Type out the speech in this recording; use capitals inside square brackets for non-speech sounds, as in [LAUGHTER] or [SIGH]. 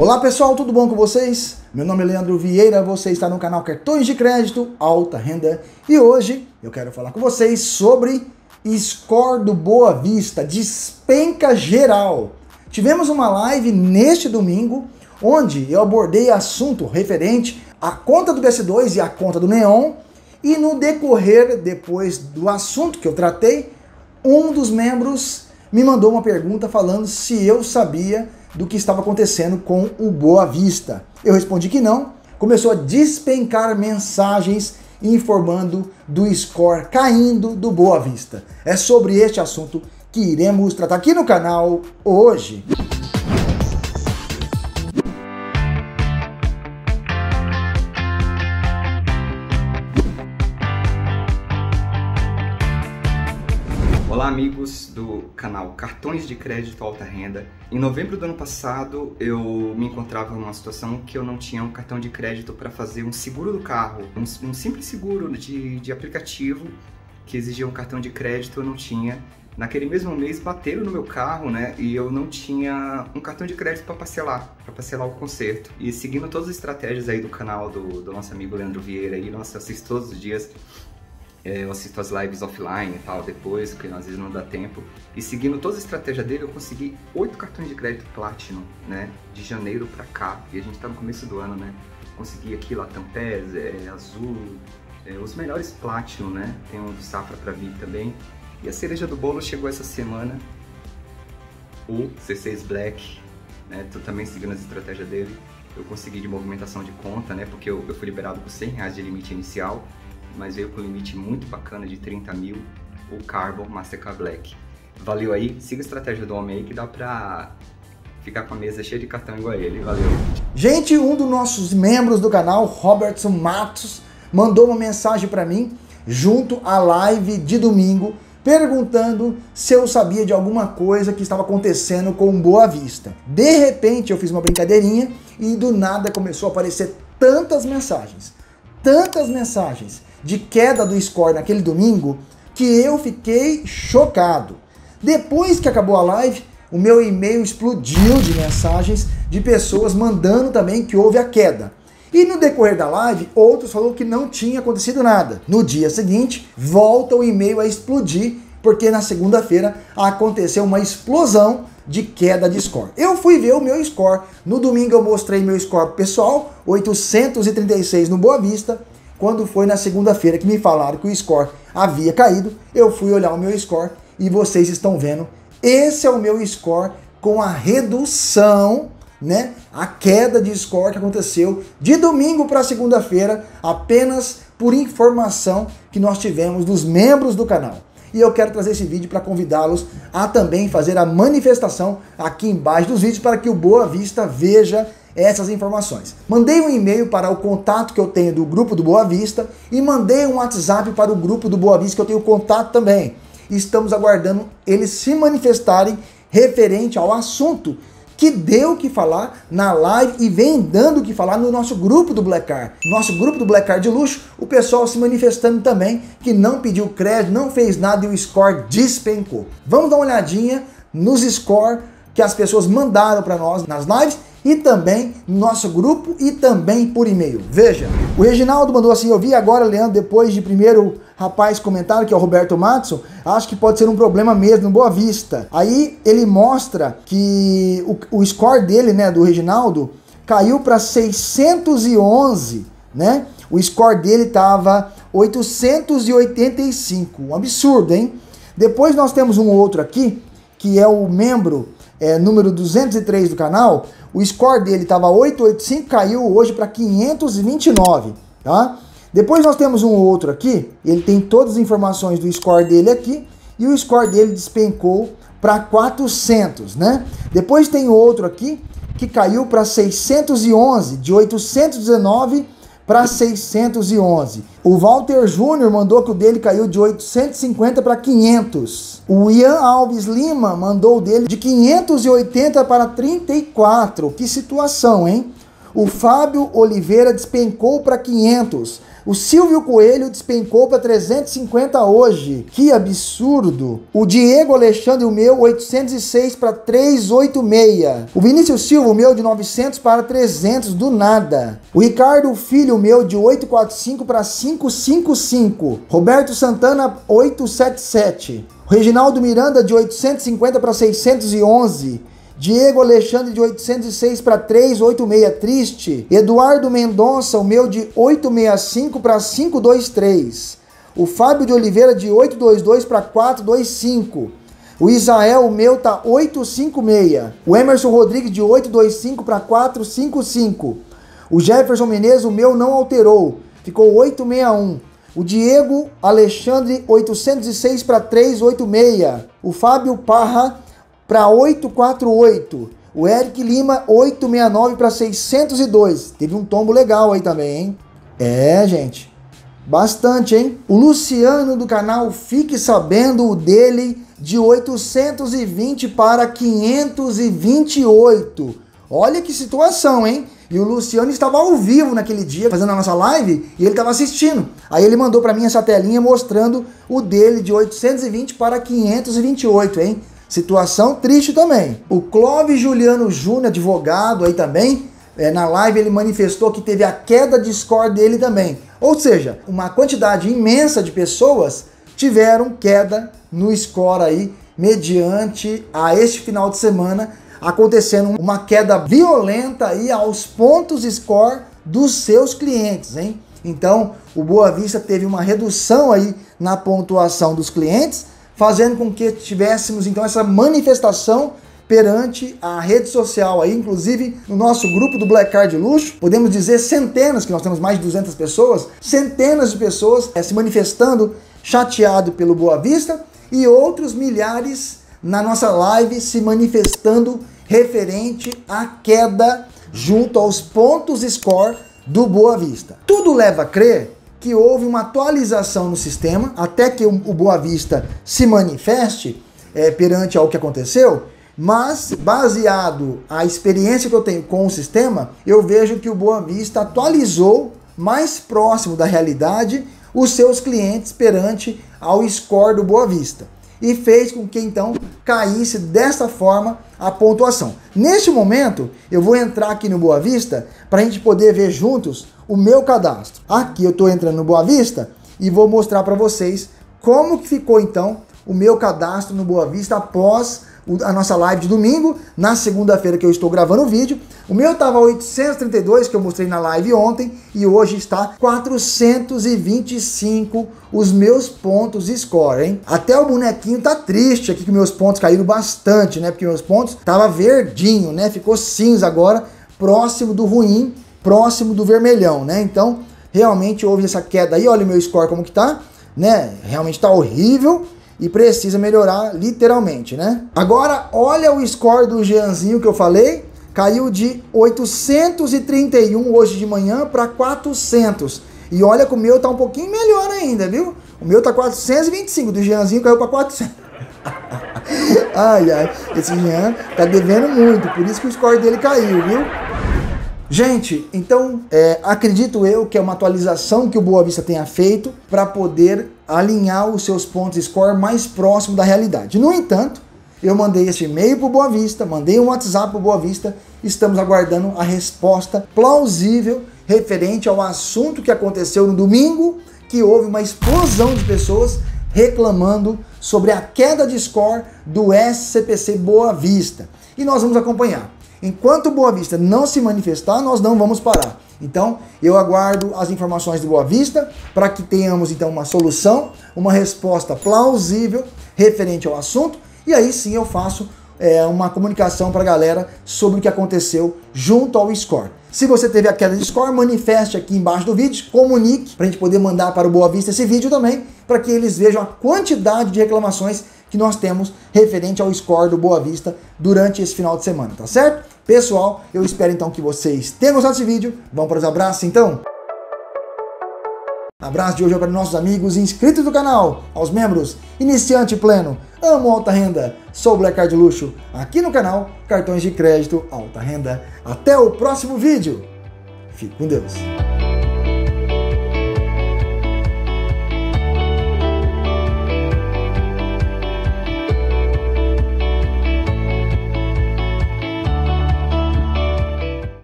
Olá pessoal, tudo bom com vocês? Meu nome é Leandro Vieira, você está no canal Cartões de Crédito Alta Renda e hoje eu quero falar com vocês sobre score do Boa Vista, despenca geral. Tivemos uma live neste domingo onde eu abordei assunto referente à conta do BS2 e à conta do Neon e no decorrer depois do assunto que eu tratei, um dos membros me mandou uma pergunta falando se eu sabia do que estava acontecendo com o Boa Vista. Eu respondi que não. Começou a despencar mensagens informando do score caindo do Boa Vista. É sobre este assunto que iremos tratar aqui no canal hoje. Amigos do canal Cartões de Crédito Alta Renda. Em novembro do ano passado eu me encontrava numa situação que eu não tinha um cartão de crédito para fazer um seguro do carro, um, um simples seguro de, de aplicativo que exigia um cartão de crédito eu não tinha. Naquele mesmo mês bateram no meu carro, né? E eu não tinha um cartão de crédito para parcelar, para parcelar o conserto. E seguindo todas as estratégias aí do canal do, do nosso amigo Leandro Vieira, nossa, eu assisto todos os dias eu assisto as lives offline e tal depois, porque às vezes não dá tempo. E seguindo toda a estratégia dele, eu consegui oito cartões de crédito Platinum, né? De janeiro pra cá. E a gente tá no começo do ano, né? Consegui aqui Latam PES, é, Azul, é, os melhores Platinum, né? Tem um do Safra pra vir também. E a cereja do bolo chegou essa semana, o C6 Black, né? Tô também seguindo as estratégias dele. Eu consegui de movimentação de conta, né? Porque eu, eu fui liberado com 100 reais de limite inicial mas veio com um limite muito bacana de 30 mil, o Carbon Mastercard Black. Valeu aí, siga a estratégia do homem aí que dá pra ficar com a mesa cheia de cartão igual a ele. Valeu. Gente, um dos nossos membros do canal, Robertson Matos, mandou uma mensagem para mim junto à live de domingo perguntando se eu sabia de alguma coisa que estava acontecendo com Boa Vista. De repente eu fiz uma brincadeirinha e do nada começou a aparecer tantas mensagens, tantas mensagens de queda do score naquele domingo que eu fiquei chocado. Depois que acabou a live, o meu e-mail explodiu de mensagens de pessoas mandando também que houve a queda. E no decorrer da live, outros falaram que não tinha acontecido nada. No dia seguinte, volta o e-mail a explodir, porque na segunda-feira aconteceu uma explosão de queda de score. Eu fui ver o meu score. No domingo eu mostrei meu score pessoal, 836 no Boa Vista, quando foi na segunda-feira que me falaram que o score havia caído, eu fui olhar o meu score e vocês estão vendo, esse é o meu score com a redução, né? A queda de score que aconteceu de domingo para segunda-feira, apenas por informação que nós tivemos dos membros do canal. E eu quero trazer esse vídeo para convidá-los a também fazer a manifestação aqui embaixo dos vídeos para que o Boa Vista veja essas informações. Mandei um e-mail para o contato que eu tenho do grupo do Boa Vista e mandei um WhatsApp para o grupo do Boa Vista que eu tenho contato também. Estamos aguardando eles se manifestarem referente ao assunto que deu o que falar na live e vem dando o que falar no nosso grupo do Black Car. Nosso grupo do Black Car de luxo, o pessoal se manifestando também, que não pediu crédito, não fez nada e o score despencou. Vamos dar uma olhadinha nos score que as pessoas mandaram para nós nas lives e também no nosso grupo e também por e-mail. Veja, o Reginaldo mandou assim, eu vi agora, Leandro, depois de primeiro rapaz comentar, que é o Roberto Matson, acho que pode ser um problema mesmo Boa Vista. Aí ele mostra que o, o score dele, né, do Reginaldo, caiu para 611, né? O score dele tava 885, um absurdo, hein? Depois nós temos um outro aqui, que é o membro é, número 203 do canal, o score dele estava 885, caiu hoje para 529, tá? Depois nós temos um outro aqui, ele tem todas as informações do score dele aqui, e o score dele despencou para 400, né? Depois tem outro aqui, que caiu para 611, de 819 para 611. O Walter Júnior mandou que o dele caiu de 850 para 500. O Ian Alves Lima mandou o dele de 580 para 34. Que situação, hein? O Fábio Oliveira despencou para 500. O Silvio Coelho despencou para 350 hoje. Que absurdo. O Diego Alexandre, o meu, 806 para 386. O Vinícius Silva, o meu, de 900 para 300, do nada. O Ricardo Filho, o meu, de 845 para 555. Roberto Santana, 877. O Reginaldo Miranda, de 850 para 611. Diego Alexandre de 806 para 386, triste. Eduardo Mendonça, o meu de 865 para 523. O Fábio de Oliveira de 822 para 425. O Israel, o meu tá 856. O Emerson Rodrigues de 825 para 455. O Jefferson Menezes, o meu não alterou. Ficou 861. O Diego Alexandre 806 para 386. O Fábio Parra para 848. O Eric Lima 869 para 602. Teve um tombo legal aí também, hein? É, gente. Bastante, hein? O Luciano do canal Fique Sabendo o dele de 820 para 528. Olha que situação, hein? E o Luciano estava ao vivo naquele dia, fazendo a nossa live, e ele estava assistindo. Aí ele mandou para mim essa telinha mostrando o dele de 820 para 528, hein? Situação triste também. O Clóvis Juliano Júnior, advogado aí também, é, na live ele manifestou que teve a queda de score dele também. Ou seja, uma quantidade imensa de pessoas tiveram queda no score aí, mediante a este final de semana, acontecendo uma queda violenta aí aos pontos score dos seus clientes, hein? Então, o Boa Vista teve uma redução aí na pontuação dos clientes, fazendo com que tivéssemos então essa manifestação perante a rede social aí, inclusive no nosso grupo do Black Card Luxo, podemos dizer centenas, que nós temos mais de 200 pessoas, centenas de pessoas é, se manifestando chateado pelo Boa Vista e outros milhares na nossa live se manifestando referente à queda junto aos pontos score do Boa Vista. Tudo leva a crer que houve uma atualização no sistema até que o Boa Vista se manifeste é, perante ao que aconteceu, mas baseado a experiência que eu tenho com o sistema, eu vejo que o Boa Vista atualizou mais próximo da realidade os seus clientes perante ao score do Boa Vista e fez com que então caísse dessa forma a pontuação. Neste momento, eu vou entrar aqui no Boa Vista para a gente poder ver juntos o meu cadastro. Aqui eu estou entrando no Boa Vista e vou mostrar para vocês como que ficou então o meu cadastro no Boa Vista após a nossa live de domingo, na segunda-feira que eu estou gravando o vídeo. O meu estava 832, que eu mostrei na live ontem, e hoje está 425 os meus pontos score, hein? Até o bonequinho tá triste aqui que meus pontos caíram bastante, né? Porque meus pontos tava verdinho, né? Ficou cinza agora, próximo do ruim, próximo do vermelhão, né? Então, realmente houve essa queda aí, olha o meu score como que tá, né? Realmente tá horrível e precisa melhorar literalmente, né? Agora, olha o score do Jeanzinho que eu falei, caiu de 831 hoje de manhã para 400. E olha que o meu tá um pouquinho melhor ainda, viu? O meu tá 425, do Jeanzinho caiu para 400. [LAUGHS] ai, ai, esse Jean tá devendo muito, por isso que o score dele caiu, viu? Gente, então é, acredito eu que é uma atualização que o Boa Vista tenha feito para poder alinhar os seus pontos score mais próximo da realidade. No entanto, eu mandei este e-mail para o Boa Vista, mandei um WhatsApp para o Boa Vista, estamos aguardando a resposta plausível referente ao assunto que aconteceu no domingo, que houve uma explosão de pessoas reclamando sobre a queda de score do SCPC Boa Vista. E nós vamos acompanhar. Enquanto Boa Vista não se manifestar, nós não vamos parar. Então, eu aguardo as informações de Boa Vista para que tenhamos então uma solução, uma resposta plausível referente ao assunto, e aí sim eu faço é, uma comunicação para a galera sobre o que aconteceu junto ao score. Se você teve a queda de score, manifeste aqui embaixo do vídeo, comunique para a gente poder mandar para o Boa Vista esse vídeo também, para que eles vejam a quantidade de reclamações que nós temos referente ao score do Boa Vista durante esse final de semana, tá certo? Pessoal, eu espero então que vocês tenham gostado desse vídeo. Vamos para os abraços então? Abraço de hoje é para nossos amigos inscritos do canal, aos membros, iniciante pleno, amo alta renda, sou Black Card Luxo, aqui no canal, cartões de crédito alta renda. Até o próximo vídeo. Fique com Deus.